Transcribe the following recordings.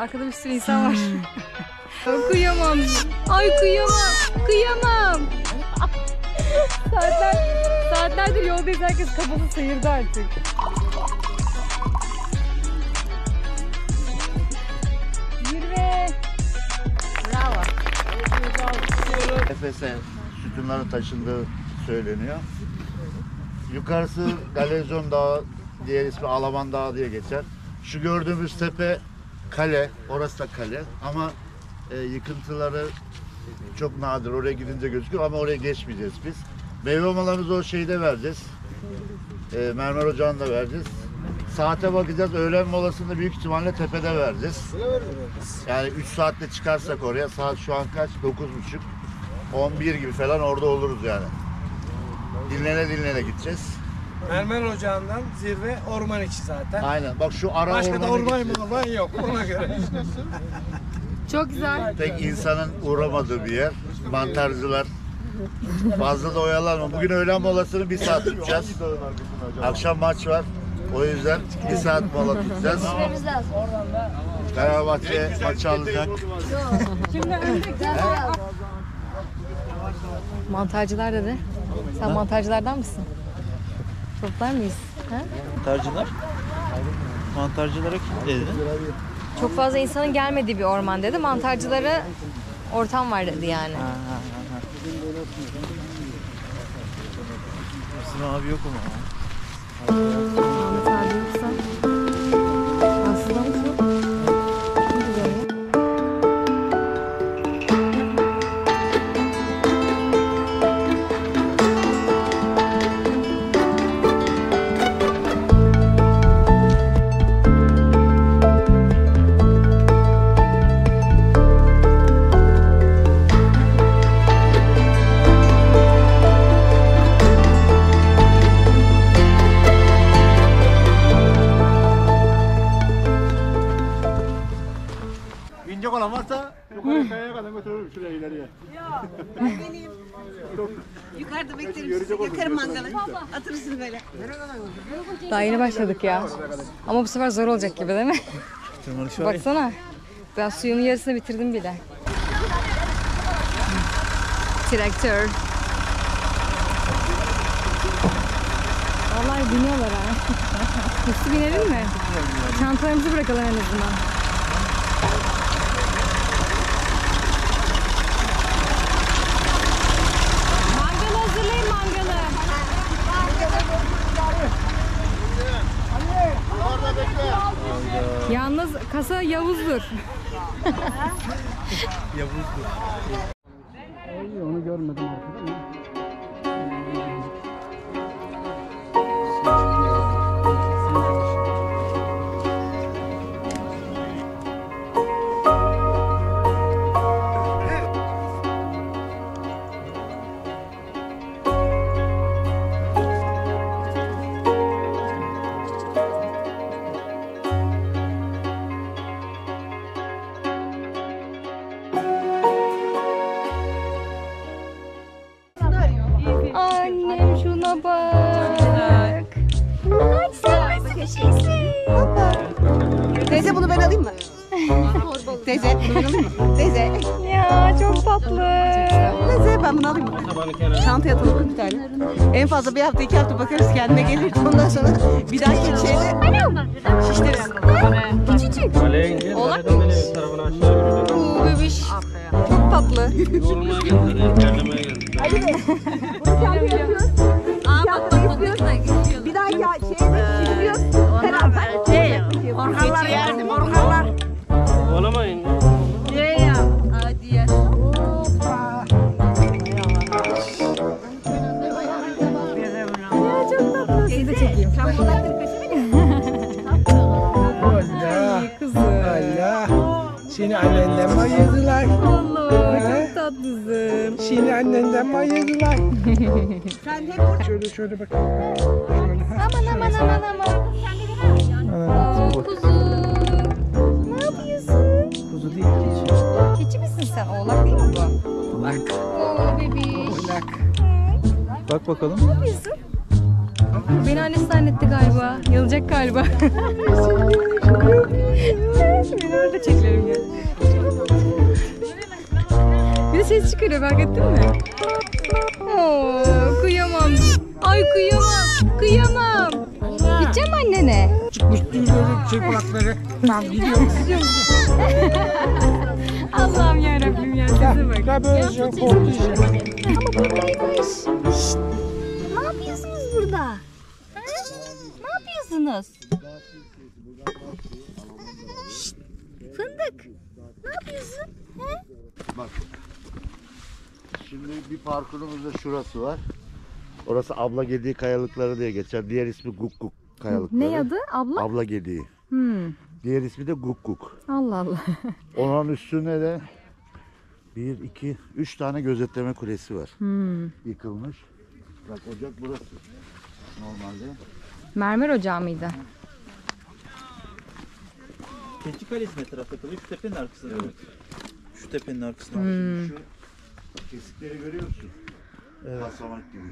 arkada bir sürü insan var. Kıyamam. Ay kıyamam. Kıyamam. Saatler, saatlerdir yoldayız. Herkes kafası sıyırdı artık. Zirve. Bravo. Efes'e sütunların taşındığı söyleniyor. Yukarısı Galezyon Dağı, diğer ismi Alaman Dağı diye geçer. Şu gördüğümüz tepe kale, orası da kale ama e, yıkıntıları çok nadir. Oraya gidince gözüküyor ama oraya geçmeyeceğiz biz. Meyve malarımızı o şeyde vereceğiz. E, mermer ocağında vereceğiz. Saate bakacağız. Öğlen molasını büyük ihtimalle tepede vereceğiz. Yani 3 saatte çıkarsak oraya saat şu an kaç? 9.30. 11 gibi falan orada oluruz yani. Dinlene dinlene gideceğiz. Mermer Ocağı'ndan zirve orman içi zaten. Aynen. Bak şu ara Başka da orman mı orman yok ona göre. Çok güzel. Tek insanın uğramadığı bir yer. Mantarcılar. Fazla da oyalanma. Bugün öğlen molasını bir saat tutacağız. Akşam maç var. O yüzden bir saat mola tutacağız. Fenerbahçe maçı alacak. Mantarcılar dedi. Sen mantarcılardan mısın? Toplar mıyız? Ha? Mantarcılar. Mantarcılara kim dedi? Çok fazla insanın gelmediği bir orman dedi. Mantarcılara ortam var dedi yani. Ha, ha, ha, abi yok ama. Beklerim sizi. Yakarım mangalı. Atırsın böyle. Daha yeni başladık ya. Ama bu sefer zor olacak gibi değil mi? Tırmanış var ya. Baksana. Ben suyun yarısını bitirdim bile. Traktör. Vallahi biniyorlar ha. Üstü binelim mi? Çantalarımızı bırakalım en azından. Mangalı hazırlayın mangalı. Kasa Yavuz'dur. Yavuz'dur. Onu görmedim arkada. Çantaya atalım bir tane. En fazla bir hafta iki hafta bakarız kendime gelir. Ondan sonra bir dahaki şeyde şişleriz. Küçücük. Oğlak mıymış? Oo bebiş. Çok tatlı. Bir Allah. Seni annenden mi ayırdılar? Allah çok tatlısın. Seni annenden mi ayırdılar? Sen hep burada. Şöyle şöyle bak. Şöyle. Aman aman aman aman. Ana, Aa, kuzum. Ne yapıyorsun? Kuzu değil keçi. Keçi misin sen? Oğlak değil mi bu? Oğlak. Oo bebiş. Oğlak. Bak bakalım. Ne yapıyorsun? Beni annesi zannetti galiba. Yalacak galiba. Beni orada çekilerim ya. Bir de ses çıkarıyor fark ettin mi? Oo, kıyamam. Ay kıyamam. Kıyamam. Gideceğim annene. Çıkmış tüyleri, şey kulakları. Tamam gidiyorum. Allah'ım yarabbim ya sese bak. Ya böyle şey korktu işte. Ne yapıyorsunuz burada? Yapıyorsunuz? Şşt, Fındık. Ne yapıyorsun? He? Bak. Şimdi bir parkurumuz da şurası var. Orası Abla Gediği Kayalıkları diye geçer. Diğer ismi Guk Guk Kayalıkları. Ne adı? Abla? Abla Gediği. Hmm. Diğer ismi de Guk Guk. Allah Allah. Onun üstüne de bir, iki, üç tane gözetleme kulesi var. Hmm. Yıkılmış. Bak ocak burası. Normalde. Mermer ocağı mıydı? Keçi Kalesi ne tarafta kalıyor? Şu tepenin arkasında. Evet. Şu tepenin arkasında. Hmm. Şu kesikleri görüyor musun? Evet. Basamak gibi.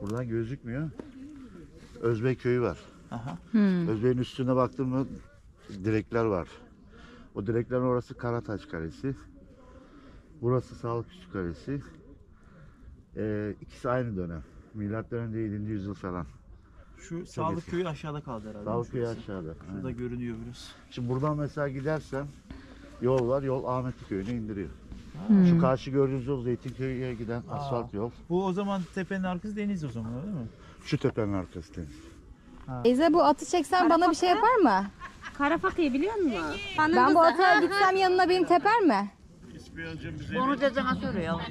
Buradan gözükmüyor. Özbek köyü var. Aha. Hmm. Özbek'in üstüne baktın mı direkler var. O direklerin orası Karataş Kalesi. Burası Sağlık Üstü Kalesi. Ee, ikisi aynı dönem. Milattan önce 7. yüzyıl falan. Şu sağlık köyü aşağıda kaldı herhalde. Sağlık köyü aşağıda. Şurada Aynen. görünüyor biraz. Şimdi buradan mesela gidersen yol var. Yol Ahmetli Köyü'ne indiriyor. Hmm. Şu karşı gördüğünüz yol Zeytinköy'e giden asfalt yol. Bu o zaman tepenin arkası deniz o zaman öyle mi? Şu tepenin arkası deniz. Teyze bu atı çeksen bana bir şey yapar mı? Karafakıyı biliyor musun? Ben bu ata gitsem yanına beni teper mi? Onu dedene söyle ya.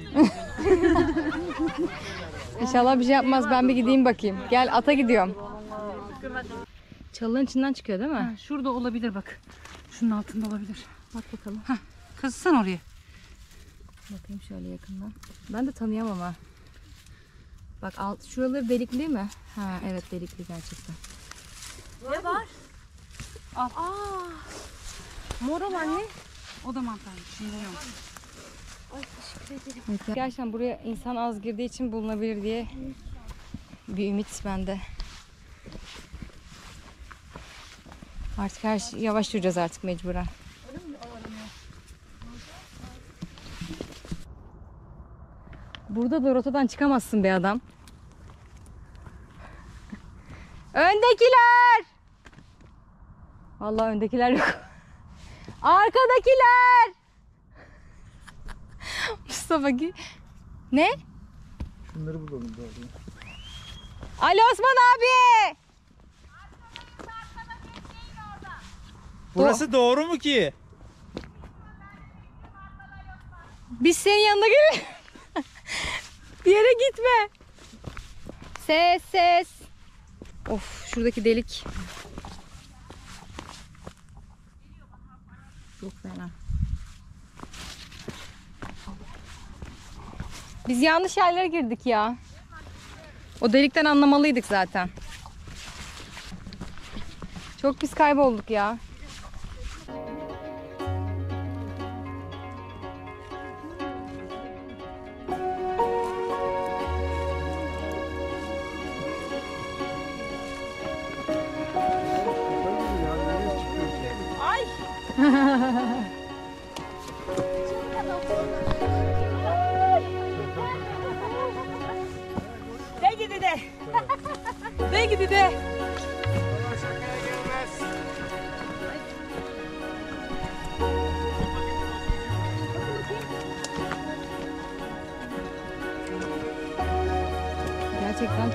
İnşallah bir şey yapmaz. Ben bir gideyim bakayım. Gel ata gidiyorum. Çalının içinden çıkıyor değil mi? Şurada olabilir bak. Şunun altında olabilir. Bak bakalım. Kızsan oraya. Bakayım şöyle yakından. Ben de tanıyamam ha. Bak alt, şuraları delikli mi? Ha evet delikli gerçekten. Ne var? Al. Aa, mor olan ne? O da Bilmiyorum. Evet, gerçekten buraya insan az girdiği için bulunabilir diye bir ümit bende. Artık her şey, yavaş yürüyeceğiz artık mecburen. Burada da rotadan çıkamazsın be adam. Öndekiler! Vallahi öndekiler yok. Arkadakiler! Mustafa ki ne? Şunları bulalım bari. Ali Osman abi! Burası doğru mu ki? Biz senin yanına gelelim. Bir yere gitme. Ses ses. Of şuradaki delik. Çok fena. Biz yanlış yerlere girdik ya. O delikten anlamalıydık zaten. Çok pis kaybolduk ya.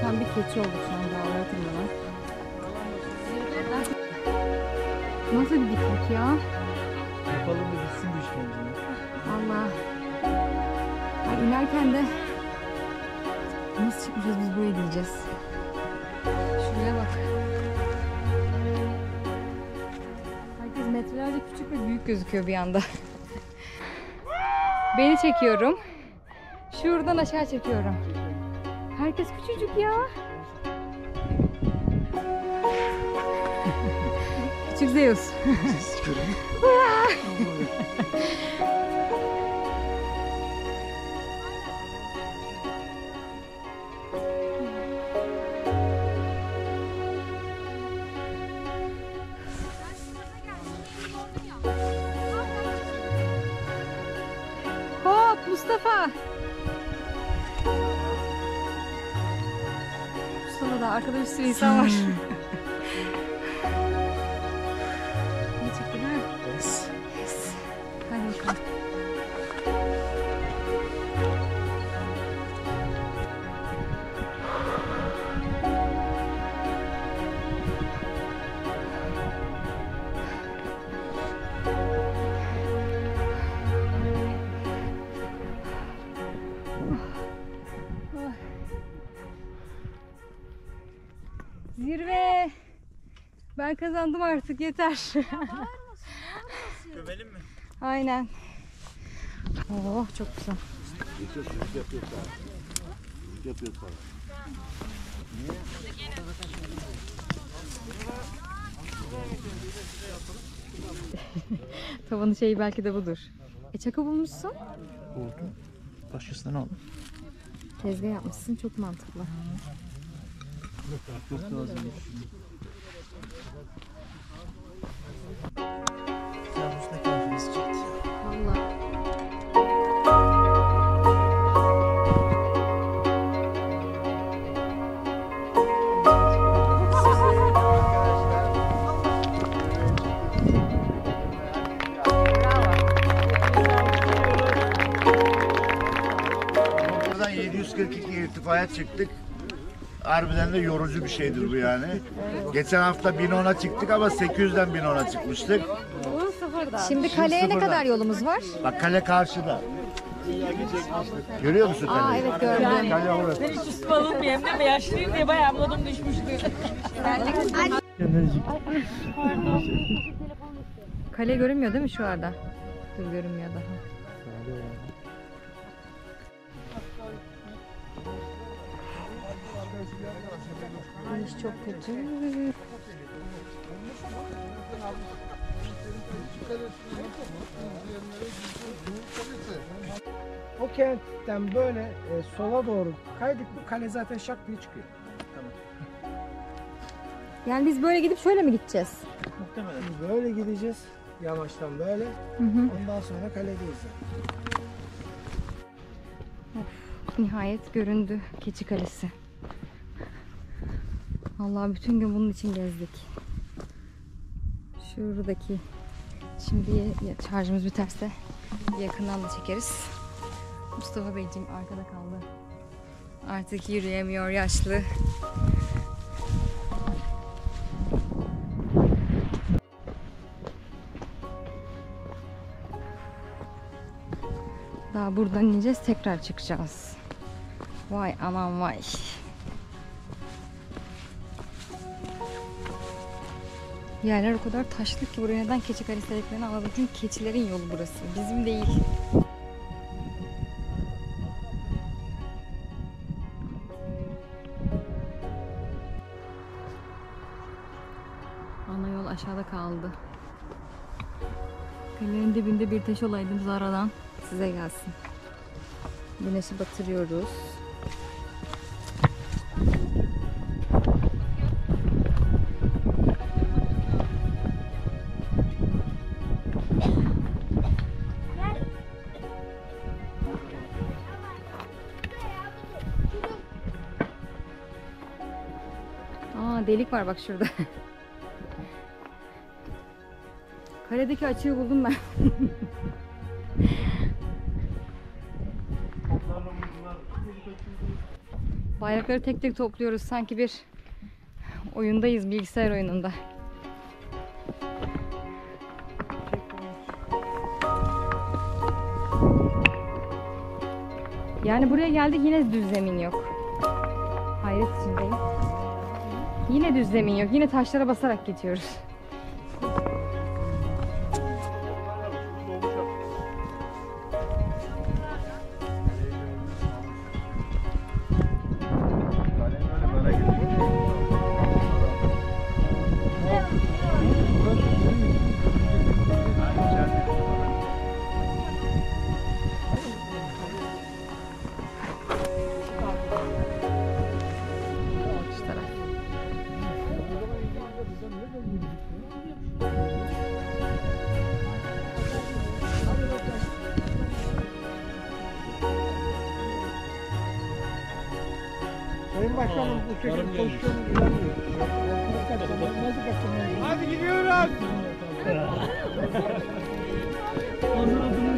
Tam bir keçi olduk şu an dağlara tırmanan. Nasıl bir ya? Yapalım da gitsin bu işkenceni. Allah. Ay inerken de nasıl çıkmışız biz buraya gideceğiz. Şuraya bak. Herkes metrelerce küçük ve büyük gözüküyor bir anda. Beni çekiyorum. Şuradan aşağı çekiyorum. Herkes küçücük ya. Küçük Zeus. Hop Mustafa. Da arkada bir sürü insan var. Zirve. Ben kazandım artık yeter. Gömelim mi? Aynen. Oh çok güzel. Yapıyor sana. Tavanın şeyi belki de budur. E çakı bulmuşsun. Oldu. Başkasından aldım. Tezgah yapmışsın çok mantıklı. Vallahi. Buradan 742 irtifaya çıktık. Harbiden de yorucu bir şeydir bu yani. Geçen hafta 1010'a çıktık ama 800'den 1010'a çıkmıştık. Şimdi kaleye ne sıfırdan. kadar yolumuz var? Bak kale karşıda. Görüyor musun Aa kaleyi? evet gördüm. Kale orası. Üst balım hem de yaşlıyım diye bayağı modum düşmüştü. Kale görünmüyor değil mi şu anda? Dur görünmüyor daha. İş çok kötü. O kentten böyle e, sola doğru kaydık bu kale zaten şak diye çıkıyor. Yani biz böyle gidip şöyle mi gideceğiz? Muhtemelen. Böyle gideceğiz yamaçtan böyle. Hı hı. Ondan sonra kaledeyiz. Nihayet göründü Keçi Kalesi. Allah bütün gün bunun için gezdik. Şuradaki şimdi şarjımız biterse yakından da çekeriz. Mustafa Beyciğim arkada kaldı. Artık yürüyemiyor yaşlı. Daha buradan ineceğiz tekrar çıkacağız. Vay aman vay. Yerler o kadar taşlı ki buraya neden keçi kalesi dediklerini anladım. Çünkü keçilerin yolu burası. Bizim değil. Ana yol aşağıda kaldı. Kalenin dibinde bir taş olaydım Zara'dan size gelsin. Güneşi batırıyoruz. Delik var bak şurada. Kaledeki açığı buldum ben. Bayrakları tek tek topluyoruz. Sanki bir oyundayız bilgisayar oyununda. Yani buraya geldik yine düz zemin yok. Yine düz zemin yok. Yine taşlara basarak geçiyoruz.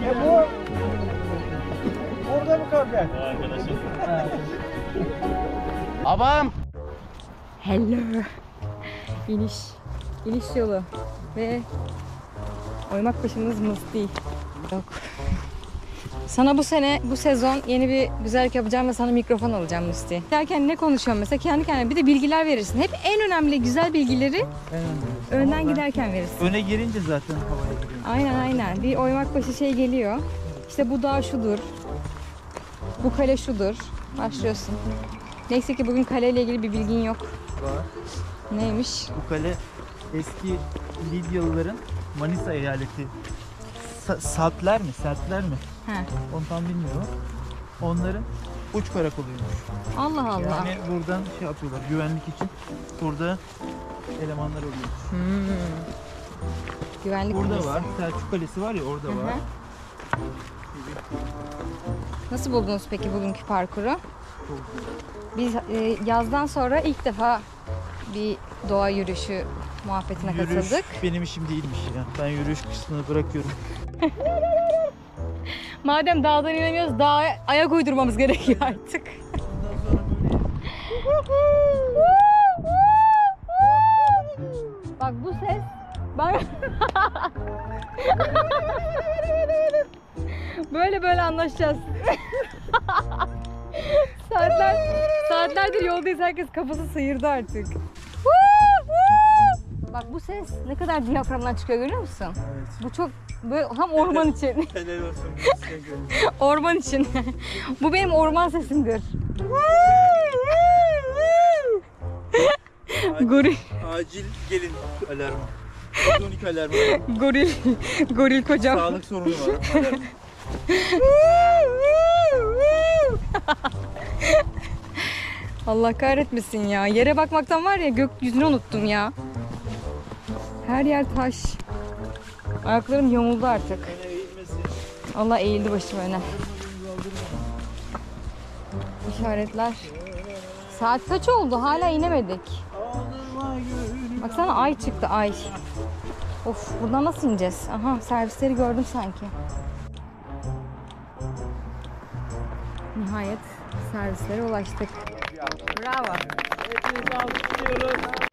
E bu orada mı kalacak? Babam. Hello. İniş. İniş yolu. Ve oymak başımız Musti. Yok. Sana bu sene, bu sezon yeni bir güzellik yapacağım ve sana mikrofon alacağım Musti. Derken ne konuşuyorum mesela kendi kendine bir de bilgiler verirsin. Hep en önemli güzel bilgileri önden giderken verirsin. Öne girince zaten havaya giriyor. Aynen aynen. Bir oymak başı şey geliyor. İşte bu dağ şudur. Bu kale şudur. Başlıyorsun. Neyse ki bugün kaleyle ilgili bir bilgin yok. Var. Neymiş? Bu kale eski Lidyalıların Manisa eyaleti Sa- Saltler mi? Sertler mi? He. Onu tam bilmiyorum. Onların uç karakoluymuş. Allah Allah. Yani buradan şey yapıyorlar güvenlik için. Burada elemanlar oluyor. Hmm. Güvenlik Burada kulesi. var. Selçuk Kalesi var ya orada Hı hı. var. Nasıl buldunuz peki bugünkü parkuru? Çok Biz e, yazdan sonra ilk defa bir doğa yürüyüşü muhabbetine Yürüyüş katıldık. benim işim değilmiş ya. Ben yürüyüş kısmını bırakıyorum. Madem dağdan inemiyoruz dağa ayak uydurmamız gerekiyor artık. Bak bu ses bak böyle böyle anlaşacağız. Saatler saatlerdir yoldayız herkes kafası sıyırdı artık. Bak bu ses ne kadar diyaframdan çıkıyor görüyor musun? Evet. Bu çok böyle tam orman için. Helal olsun. Orman için. Bu benim orman sesimdir. goril, Acil gelin alarmı. 112 alarmı. goril, goril kocam. Sağlık sorunu var. Alarm. Allah kahretmesin ya. Yere bakmaktan var ya gökyüzünü unuttum ya. Her yer taş. Ayaklarım yamuldu artık. Allah eğildi başım öne. İşaretler. Saat kaç oldu? Hala inemedik. Baksana ay çıktı ay. Of buradan nasıl ineceğiz? Aha servisleri gördüm sanki. Nihayet servislere ulaştık. Bravo. Hepinizi alkışlıyoruz.